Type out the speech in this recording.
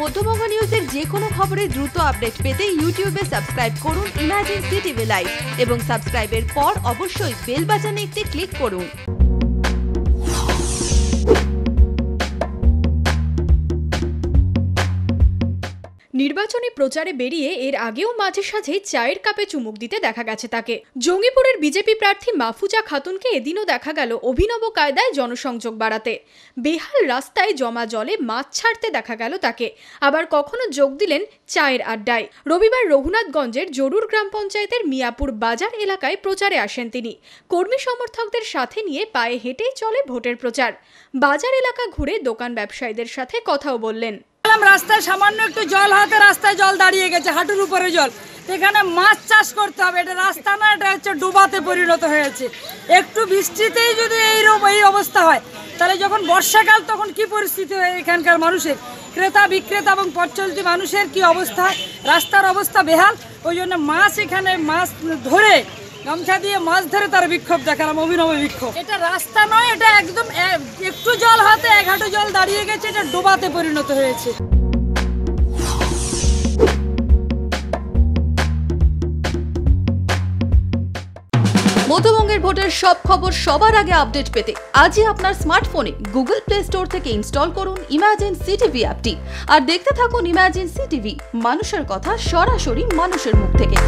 মধ্যবঙ্গ নিউজের যে কোনো খবরের দ্রুত আপডেট পেতে ইউটিউবে সাবস্ক্রাইব করুন ইমাজিন সিটিভি লাইভ এবং সাবস্ক্রাইবের পর অবশ্যই বেল বাজানে একটি ক্লিক করুন। নির্বাচনী প্রচারে বেরিয়ে এর আগেও মাঝে সাঝে চায়ের কাপে চুমুক দিতে দেখা গেছে তাকে। জঙ্গিপুরের বিজেপি প্রার্থী মাফুজা খাতুনকে এদিনও দেখা গেল অভিনব কায়দায় জনসংযোগ বাড়াতে। বেহাল রাস্তায় জমা জলে মাছ ছাড়তে দেখা গেল তাকে। আবার কখনো যোগ দিলেন চায়ের আড্ডায়। রবিবার রঘুনাথগঞ্জের জরুর গ্রাম পঞ্চায়েতের মিয়াপুর বাজার এলাকায় প্রচারে আসেন তিনি। কর্মী সমর্থকদের সাথে নিয়ে পায়ে হেঁটেই চলে ভোটের প্রচার। বাজার এলাকা ঘুরে দোকান ব্যবসায়ীদের সাথে কথাও বললেন। দেখলাম রাস্তায় সামান্য একটু জল, হাতে রাস্তায় জল দাঁড়িয়ে গেছে, হাঁটুর উপরে জল। এখানে মাছ চাষ করতে হবে, এটা রাস্তা না, এটা হচ্ছে ডুবাতে পরিণত হয়েছে। একটু বৃষ্টিতেই যদি এই রকম এই অবস্থা হয়, তাহলে যখন বর্ষাকাল, তখন কি পরিস্থিতি হয় এখানকার মানুষের? ক্রেতা, বিক্রেতা এবং পথ চলতি মানুষের কি অবস্থা? রাস্তার অবস্থা বেহাল, ওই জন্য মাছ এখানে মাছ ধরে গামছা দিয়ে মাছ ধরে তার বিক্ষোভ দেখালাম অভিনব বিক্ষোভ। এটা রাস্তা নয় এটা একদম একটু জল হাতে এক হাঁটু জল দাঁড়িয়ে গেছে এটা ডোবাতে পরিণত হয়েছে। মধ্যবঙ্গের ভোটের সব খবর সবার আগে আপডেট পেতে আজই আপনার স্মার্টফোনে গুগল প্লে স্টোর থেকে ইনস্টল করুন ইমাজিন সিটিভি অ্যাপটি। আর দেখতে থাকুন ইমাজিন সিটিভি মানুষের কথা সরাসরি মানুষের মুখ থেকে।